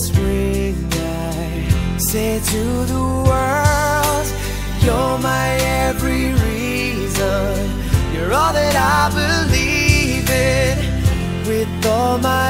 And with this ring, I say to the world, You're my every reason. You're all that I believe in. With all my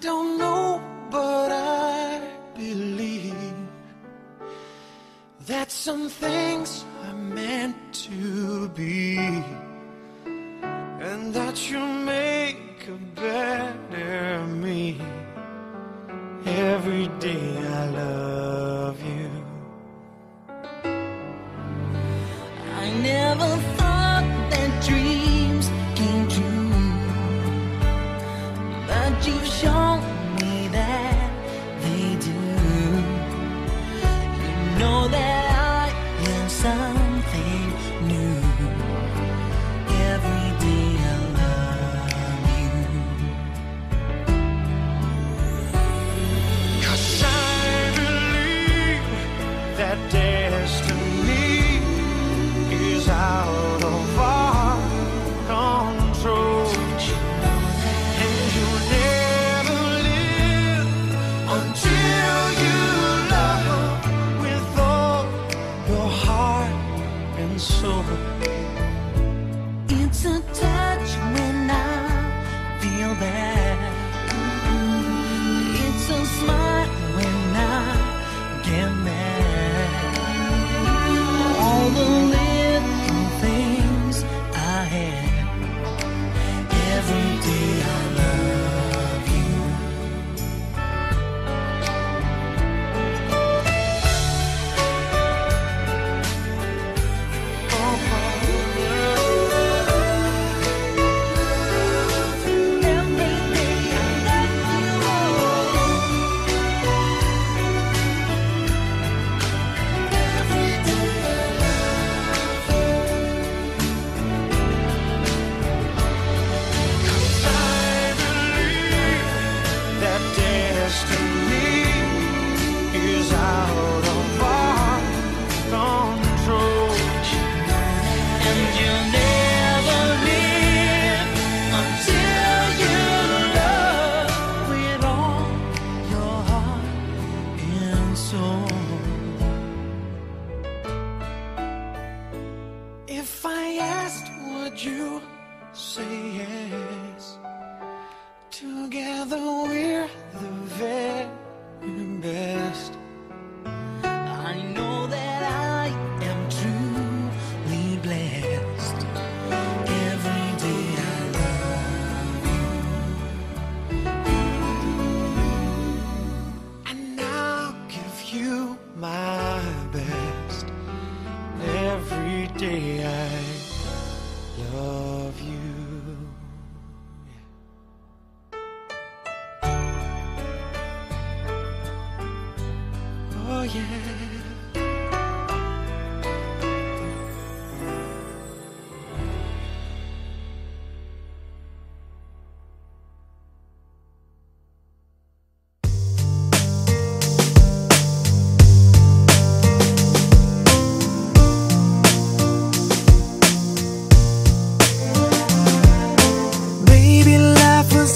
Don't know, but I believe that some things are meant to be, and that you make a better me. Every day If I asked, would you say yes? Together we're the very best.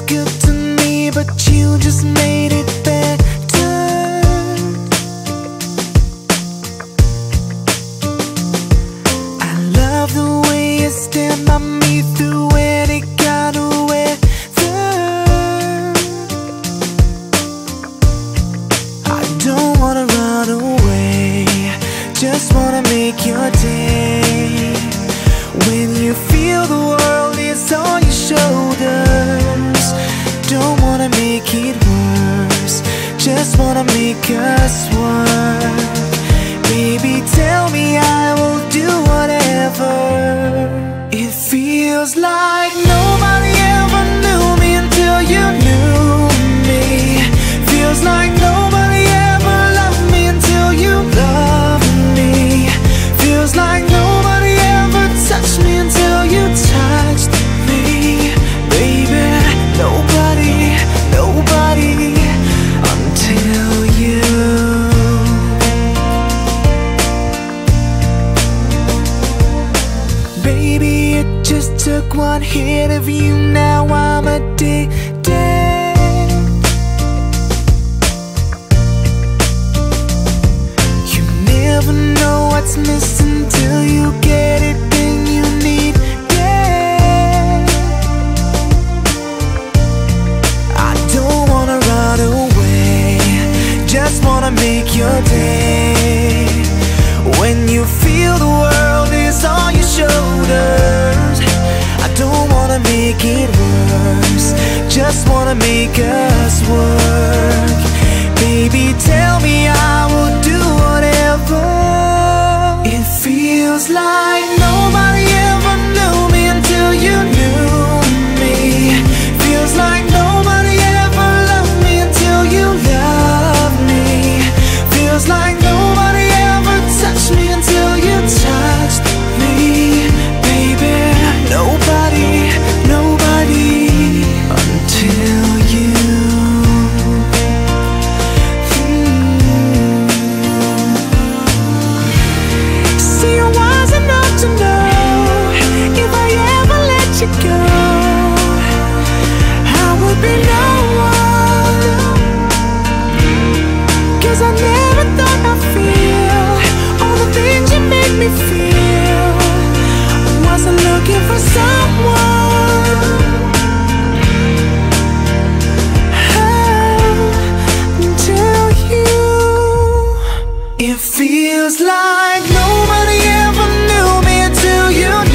Good to me, but you just made it better. I love the way you stand by me through any kind of weather. I don't wanna run away, just wanna make your day. Like nobody ever knew me until you knew me. Feels like one hit of you, now I'm addicted. Feels like nobody ever knew me until you